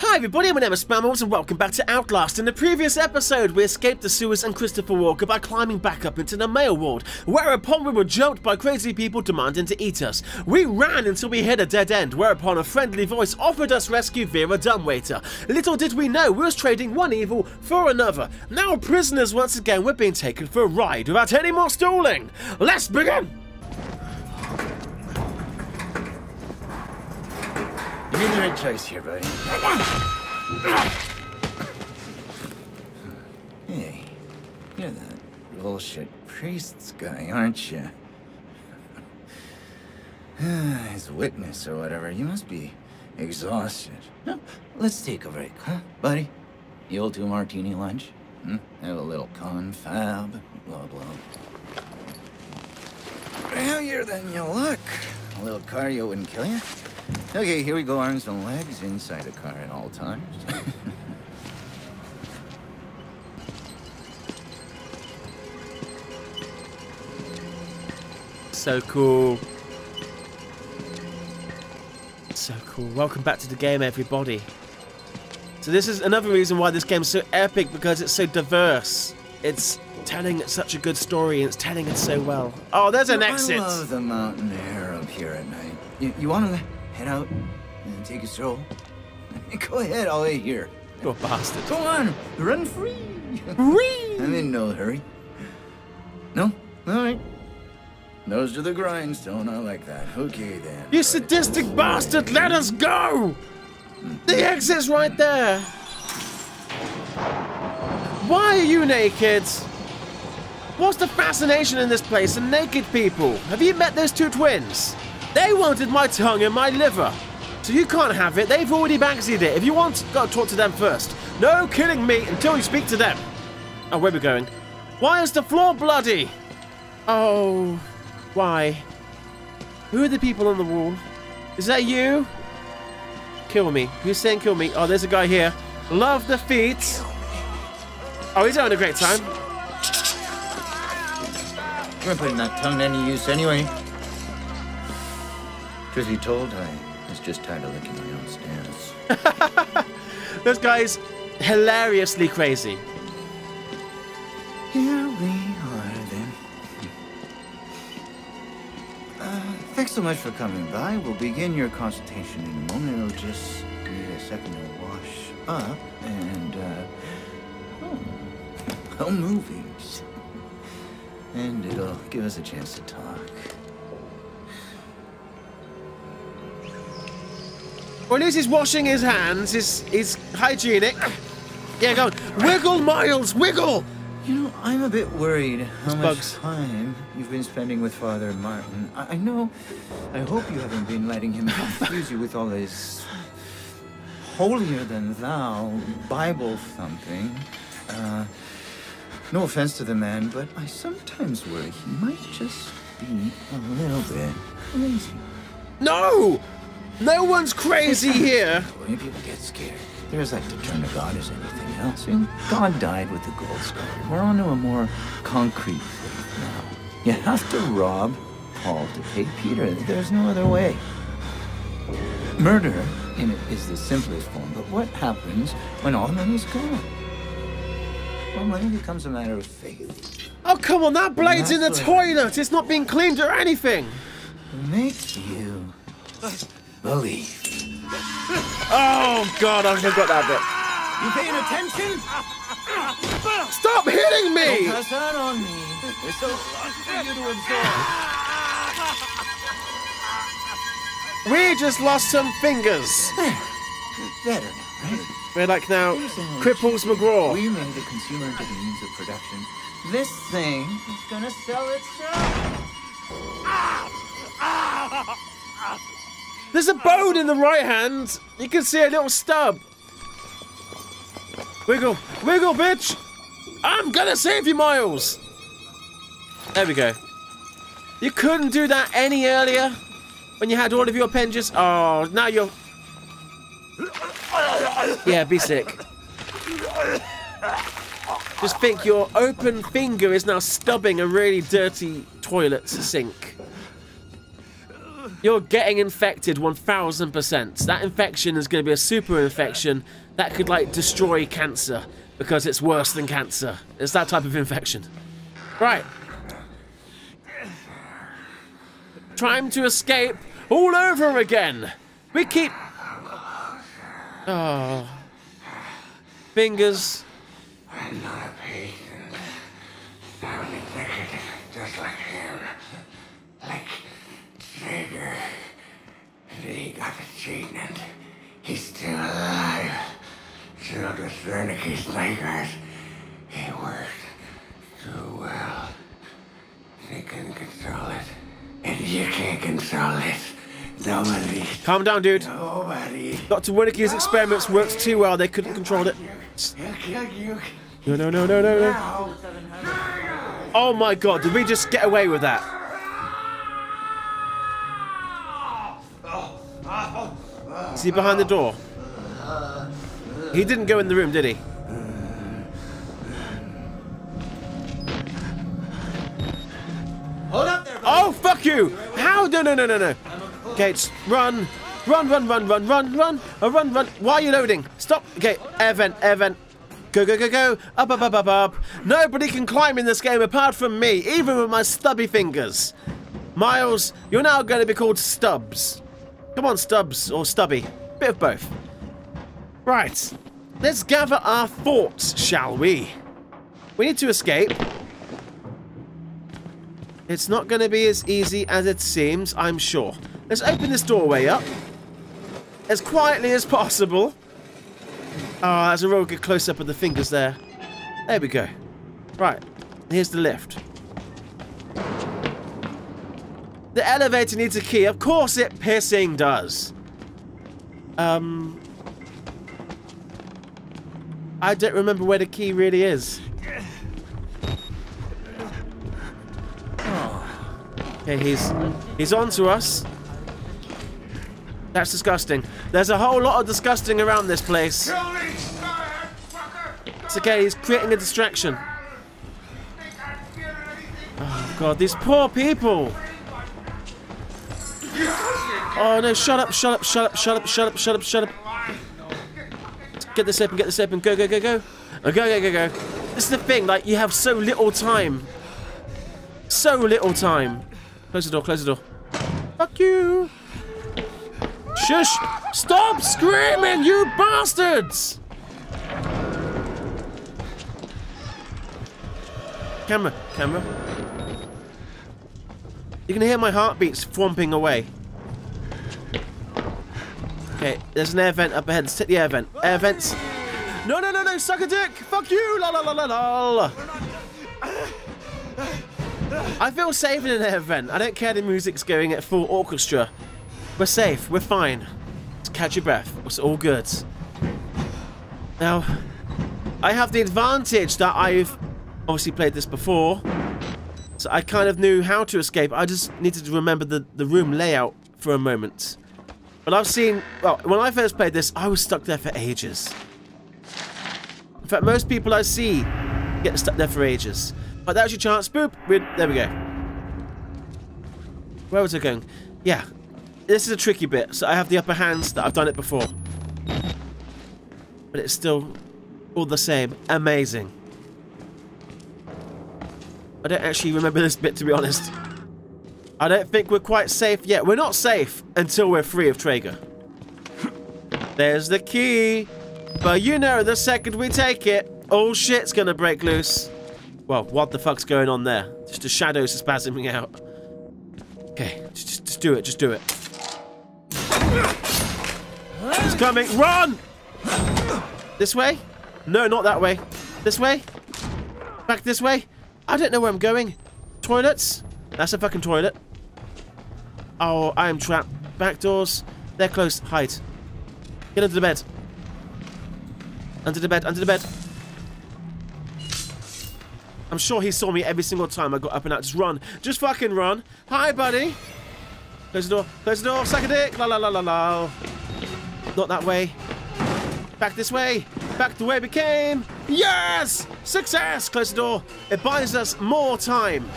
Hi everybody, my name is Spammals and welcome back to Outlast. In the previous episode, we escaped the sewers and Christopher Walker by climbing back up into the male ward, whereupon we were jumped by crazy people demanding to eat us. We ran until we hit a dead end, whereupon a friendly voice offered us rescue via a dumbwaiter. Little did we know we was trading one evil for another. Now prisoners once again were being taken for a ride without any more stalling. Let's begin! You made the right choice here, buddy. Hey, you're that bullshit priest's guy, aren't you? His witness or whatever. You must be exhausted. Let's take a break, huh, buddy? Old two martini lunch? Hmm? Have a little confab, blah blah. Heavier than you look. A little cardio wouldn't kill you. Okay, here we go, arms and legs inside the car at all times. So cool. So cool. Welcome back to the game, everybody. So this is another reason why this game's so epic, because it's so diverse. It's telling such a good story, and it's telling it so well. Oh, there's an exit! I love the mountain air up here at night. You, you want to head out and take a stroll? Go ahead, I'll wait here. You bastard. Go on, run free. Whee! I'm in no hurry. No? All right. Nose to the grindstone, I like that. Okay then. You sadistic bastard, let us go! The hmm. exit's right there! Why are you naked? What's the fascination in this place and naked people? Have you met those two twins? They wanted my tongue and my liver. So you can't have it, they've already Banksied it. If you want, gotta talk to them first. No killing me until you speak to them. Oh, where are we going? Why is the floor bloody? Oh, why? Who are the people on the wall? Is that you? Kill me. Who's saying kill me? Oh, there's a guy here. Love the feet. Oh, he's having a great time. Weren't putting that tongue to any use anyway. Truth be told, I was just tired of licking my own stance. This guy's hilariously crazy. Here we are then. Uh, thanks so much for coming by. We'll begin your consultation in a moment. It'll just need a second to wash up and, uh, oh, oh, movies. And it'll give us a chance to talk. Well, at least he's washing his hands. He's, he's hygienic. Yeah, go on. Wiggle, Miles, wiggle! You know, I'm a bit worried how It's much bugs. time you've been spending with Father Martin. I, I know, I hope you haven't been letting him confuse you with all his holier than thou Bible thumping. Uh, no offense to the man, but I sometimes worry he might just be a little bit crazy. No! No one's crazy here. When people get scared, they're as like to turn to God as anything else. And God died with the gold standard. We're on to a more concrete faith now. You have to rob Paul to pay Peter. There's no other way. Murder in it is the simplest form, but what happens when all money's gone? Well, money becomes a matter of faith. Oh, come on, that blade's in the toilet. It's not being cleaned or anything. It makes you believe. Oh, God, I forgot that bit. You paying attention? Stop hitting me! Pass that on me. It's so hard for you to absorb. We just lost some fingers. Better now, right? We're like now Here's an Cripples McGraw. We made the consumer into the means of production. This thing is gonna sell itself. There's a bone in the right hand. You can see a little stub. Wiggle, wiggle, bitch! I'm gonna save you, Miles. There we go. You couldn't do that any earlier when you had all of your appendages. Oh, now you're. Yeah, be sick. Just think your open finger is now stubbing a really dirty toilet sink. You're getting infected 1000%. That infection is going to be a super infection that could, like, destroy cancer because it's worse than cancer. It's that type of infection. Right. Trying to escape all over again. We keep. Oh. Fingers. I'm not a patient. I'm just like him. Like Trager. And he got the treatment. He's still alive. So the Wernicke snipers. It worked so well. They couldn't control it. And you can't control it. Nobody. Calm down, dude. Nobody. Dr. Wernicke's experiments worked too well. They couldn't control it. No, no, no, no, no, no. Oh my god, did we just get away with that? Is he behind the door? He didn't go in the room, did he? Hold up there, Oh, fuck you! How? No, no, no, no, no. Gates, run. Run, run, run, run, run, run. Uh, run, run. Why are you loading? Stop. Okay, Evan, Evan. Go, go, go, go. Up, up, up, up, up. Nobody can climb in this game apart from me, even with my stubby fingers. Miles, you're now going to be called Stubbs. Come on, Stubbs, or Stubby. Bit of both. Right. Let's gather our thoughts, shall we? We need to escape. It's not going to be as easy as it seems, I'm sure. Let's open this doorway up. As quietly as possible. Ah, oh, that's a real good close-up of the fingers there. There we go. Right, here's the lift. The elevator needs a key. Of course it pissing does. Um... I don't remember where the key really is. Okay, he's he's on to us. That's disgusting. There's a whole lot of disgusting around this place. It's okay, he's creating a distraction. Oh god, these poor people. Oh no, shut up, shut up, shut up, shut up, shut up, shut up, shut up. Get this open, get this open, go, go, go, go. Oh, go, go, go, go. This is the thing, like, you have so little time. So little time. Close the door, close the door. Fuck you. Shush! Stop screaming, you bastards! Camera, camera. You can hear my heartbeats thwomping away. Okay, there's an air vent up ahead. Let's take the air vent. Air vents. No, no, no, no, suck a dick! Fuck you! La la la la la! I feel safe in an air vent. I don't care the music's going at full orchestra. We're safe. We're fine. Just catch your breath. It's all good. Now, I have the advantage that I've obviously played this before. So I kind of knew how to escape. I just needed to remember the, the room layout for a moment. But I've seen... Well, when I first played this, I was stuck there for ages. In fact, most people I see get stuck there for ages. But that was your chance. Boop. We're, there we go. Where was I going? Yeah. This is a tricky bit. So I have the upper hands that I've done it before. But it's still all the same. Amazing. I don't actually remember this bit, to be honest. I don't think we're quite safe yet. We're not safe until we're free of Trager. There's the key. But you know, the second we take it, all shit's gonna break loose. Well, what the fuck's going on there? Just the shadows are spasming out. Okay, just, just do it, just do it. He's coming, run! This way? No, not that way. This way? Back this way? I don't know where I'm going. Toilets? That's a fucking toilet. Oh, I am trapped. Back doors. They're closed. Hide. Get under the bed. Under the bed, under the bed. I'm sure he saw me every single time I got up and out. Just run. Just fucking run. Hi, buddy. Close the door. Close the door. Suck a dick. La la la la la. Not that way. Back this way. Back the way we came. Yes! Success! Close the door. It buys us more time.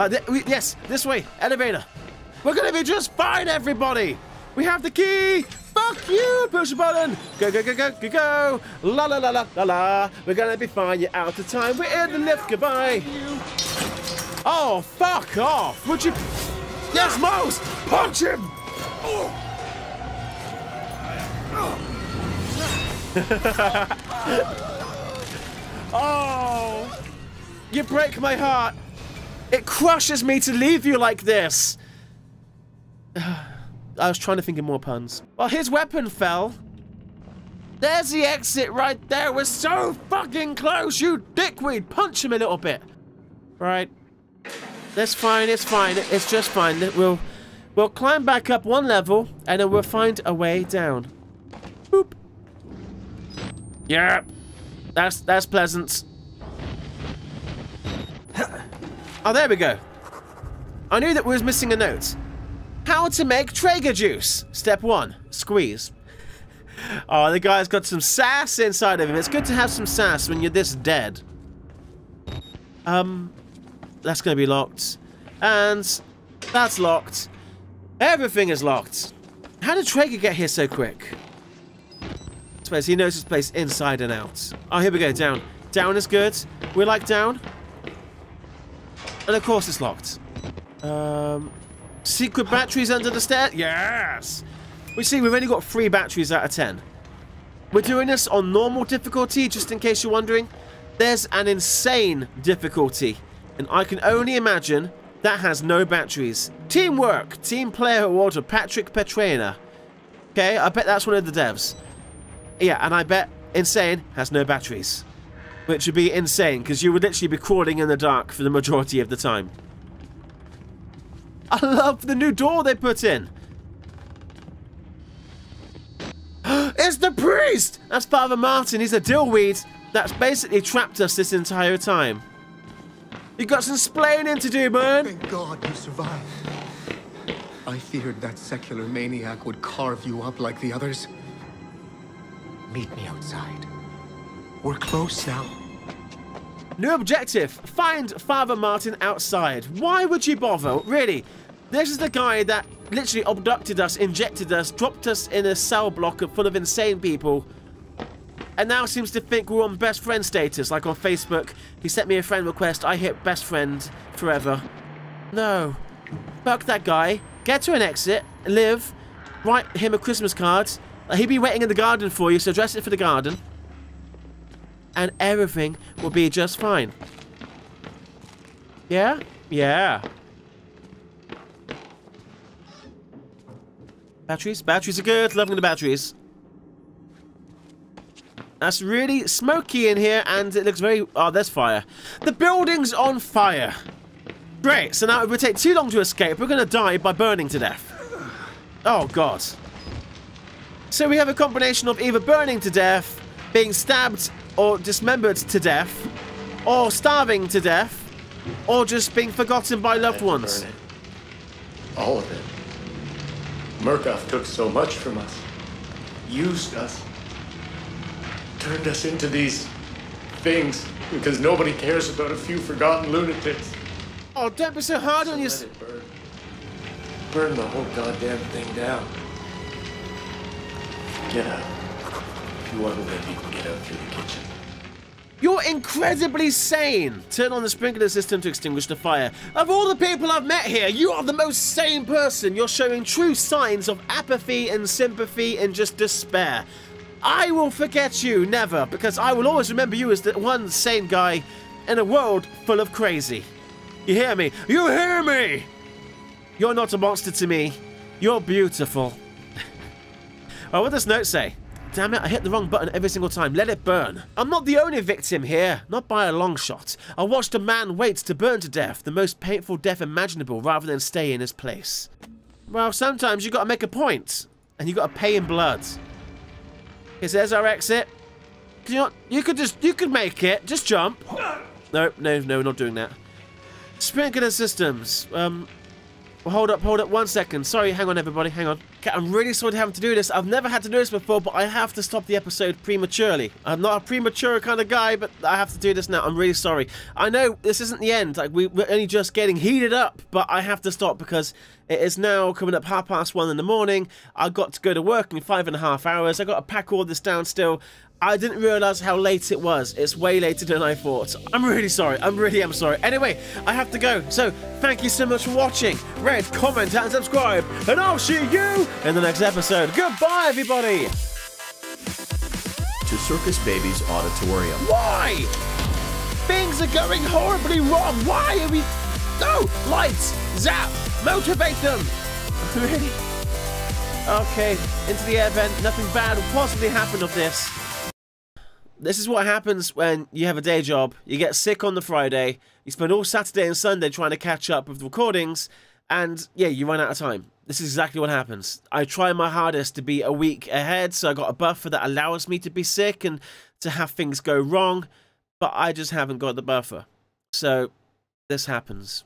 Uh, th we, yes, this way. Elevator. We're gonna be just fine, everybody! We have the key! Fuck you! Push the button! Go, go, go, go, go, go! La la la la la la! We're gonna be fine, you're out of time. We're in the lift, goodbye! Oh, fuck off! Would you. Yes, Mouse! Punch him! oh! You break my heart! It crushes me to leave you like this! I was trying to think of more puns. Well, his weapon fell. There's the exit right there. We're so fucking close, you dickweed. Punch him a little bit. Right. That's fine. It's fine. It's just fine. We'll we'll climb back up one level and then we'll find a way down. Boop. Yeah. That's that's pleasant. Oh, there we go. I knew that we was missing a note. How to make Trager juice. Step one, squeeze. Oh, the guy's got some sass inside of him. It's good to have some sass when you're this dead. Um, that's going to be locked. And that's locked. Everything is locked. How did Trager get here so quick? I suppose he knows his place inside and out. Oh, here we go, down. Down is good. We like down. And of course it's locked. Um, secret batteries under the stairs? Yes! We see we've only got three batteries out of ten. We're doing this on normal difficulty, just in case you're wondering. There's an insane difficulty. And I can only imagine that has no batteries. Teamwork! Team Player Award of Patrick Petrina. Okay, I bet that's one of the devs. Yeah, and I bet Insane has no batteries. Which would be insane, because you would literally be crawling in the dark for the majority of the time. I love the new door they put in. it's the priest! That's Father Martin. He's a dillweed that's basically trapped us this entire time. You got some splaining to do, man. Thank God you survived. I feared that secular maniac would carve you up like the others. Meet me outside. We're close now. New objective. Find Father Martin outside. Why would you bother? Really? This is the guy that literally abducted us, injected us, dropped us in a cell block full of insane people, and now seems to think we're on best friend status, like on Facebook. He sent me a friend request, I hit best friend forever. No. Fuck that guy. Get to an exit, live, write him a Christmas card. He'll be waiting in the garden for you, so dress it for the garden. And everything will be just fine. Yeah? Yeah. Batteries? Batteries are good. Loving the batteries. That's really smoky in here, and it looks very... Oh, there's fire. The building's on fire. Great, so now it would take too long to escape. We're going to die by burning to death. Oh, God. So we have a combination of either burning to death, being stabbed or dismembered to death, or starving to death, or just being forgotten by loved ones. All of it. Murkoff took so much from us, used us, turned us into these things because nobody cares about a few forgotten lunatics. Oh, don't be so hard So on let yourself. burn. Burn the whole goddamn thing down. Get out. If you want to live, you can get out through the kitchen. You're incredibly sane. Turn on the sprinkler system to extinguish the fire. Of all the people I've met here, you are the most sane person. You're showing true signs of apathy and sympathy and just despair. I will forget you, never, because I will always remember you as the one sane guy in a world full of crazy. You hear me? You hear me? You're not a monster to me. You're beautiful. oh, what does note say? Damn it, I hit the wrong button every single time. Let it burn. I'm not the only victim here, not by a long shot. I watched a man wait to burn to death, the most painful death imaginable, rather than stay in his place. Well, sometimes you gotta make a point, and you gotta pay in blood. Here's there's our exit. You you could just, you could make it. Just jump. No, no, no, we're not doing that. Sprinkler systems. Um, well, hold up, hold up, one second. Sorry, hang on, everybody, hang on. Okay, I'm really sorry to having to do this. I've never had to do this before, but I have to stop the episode prematurely. I'm not a premature kind of guy, but I have to do this now. I'm really sorry. I know this isn't the end. Like we, we're only just getting heated up, but I have to stop because It is now coming up half past one in the morning. I've got to go to work in five and a half hours. I got to pack all this down still. I didn't realise how late it was. It's way later than I thought. I'm really sorry. I'm really am sorry. Anyway, I have to go. So, thank you so much for watching. Rate, comment, and subscribe. And I'll see you in the next episode. Goodbye, everybody. To Circus Baby's auditorium. Why? Things are going horribly wrong. Why are we... Go! Lights! Zap! Motivate them! really? Okay, into the air vent. Nothing bad will possibly happen of this. This is what happens when you have a day job. You get sick on the Friday. You spend all Saturday and Sunday trying to catch up with the recordings. And yeah, you run out of time. This is exactly what happens. I try my hardest to be a week ahead, so I got a buffer that allows me to be sick and to have things go wrong, but I just haven't got the buffer. So this happens.